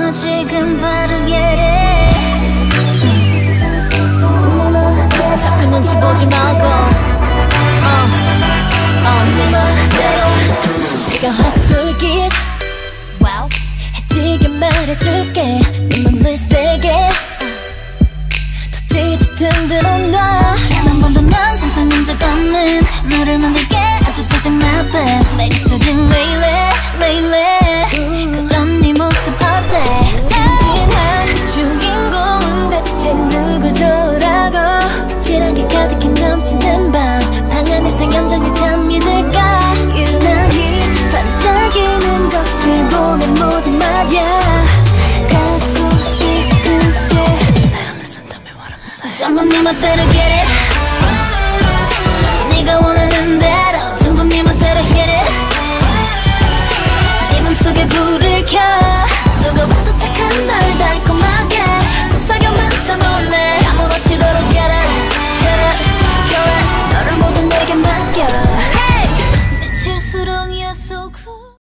아직은 빠르게 자꾸 눈치 보지 말고. 어내 맘대로. 내가 헛술깃 wow. 해지게 말해줄게. 내 맘을 세게. 어, 더 짙어 든든한 나. 멈추는 밤 방 안에서 염전이 잠이 들까? 유난히 반짝이는 것을 보면 모두 말야. 갖고 싶은데 I understand me what I'm saying 잠만 내 멋대로 get it cool.